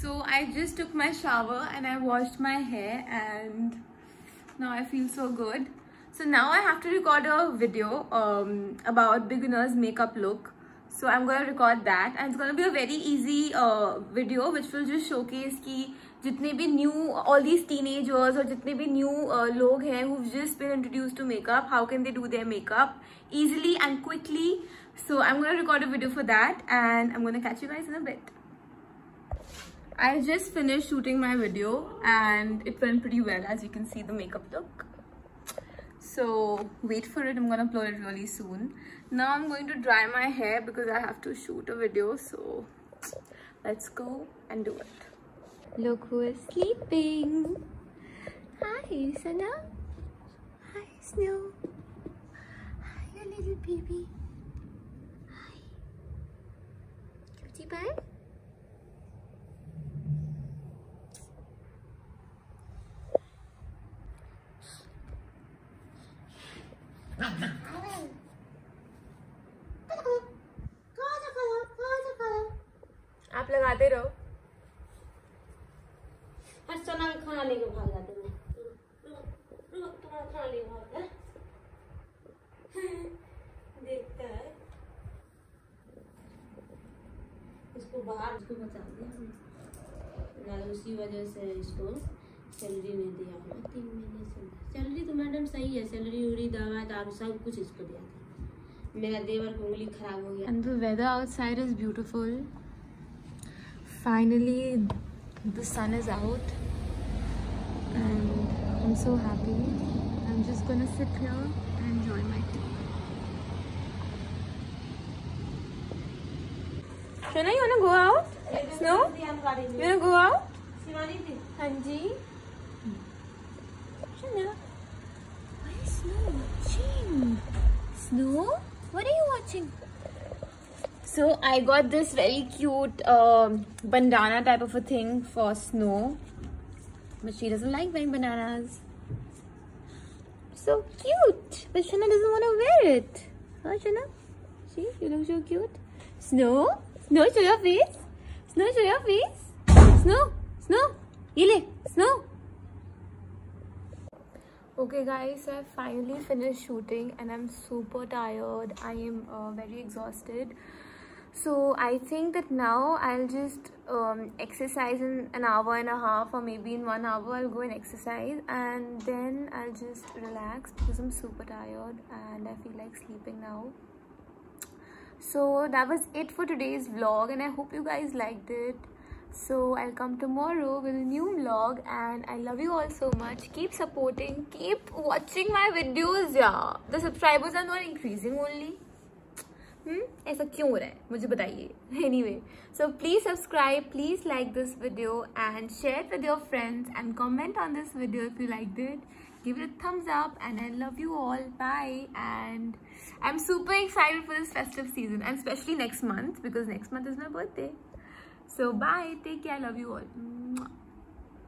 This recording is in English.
So I just took my shower and I washed my hair and now I feel so good. So now I have to record a video um, about beginner's makeup look. So I'm going to record that and it's going to be a very easy uh, video which will just showcase ki jitne bhi new, all these teenagers or jitne bhi new uh, log hai who've just been introduced to makeup, how can they do their makeup easily and quickly. So I'm going to record a video for that and I'm going to catch you guys in a bit i just finished shooting my video and it went pretty well as you can see the makeup look so wait for it i'm to upload it really soon now i'm going to dry my hair because i have to shoot a video so let's go and do it Look who is sleeping. Hi, Sana. Hi, Snow. Hi, your little baby. आप लगाते रहो। चना भी खाना लेके भाग जाते हैं। तुम्हारा खाना लेके भागता है देखता है। इसको बाहर इसको बचा दिया उसी वजह से इसको सैलरी नहीं दिया। तीन महीने से। मैडम सही है सैलरी उलरी दवा दारू सब कुछ इसको दिया था मेरा देवर को उंगली खराब हो गया and the weather outside is beautiful finally the sun is out and I am so happy I am just gonna sit here and enjoy my tea Shona, you wanna go out? Snow? You wanna go out? Simani, Shivani, Hanji. Shona. Snow? What are you watching? So I got this very cute um, bandana type of a thing for Snow but she doesn't like wearing bananas. So cute. But Shana doesn't want to wear it. Huh, Shana? See, you look so cute. Snow? Snow, show your face. Snow, show your face. Snow, Snow. Ile, Snow. Okay guys, I finally finished shooting and I'm super tired. I am uh, very exhausted. So i think that now i'll just um, exercise in an hour and a half or maybe in one hour i'll go and exercise and then i'll just relax because i'm super tired and i feel like sleeping now. So that was it for today's vlog and i hope you guys liked it so i'll come tomorrow with a new vlog and i love you all so much keep supporting keep watching my videos yeah the subscribers are not increasing only हम्म ऐसा क्यों हो रहा है मुझे बताइए anyway so please subscribe please like this video and share with your friends and comment on this video if you like दिट give it a thumbs up and I love you all bye and I'm super excited for this festive season and especially next month because next month is my birthday so bye. Take care. I love you all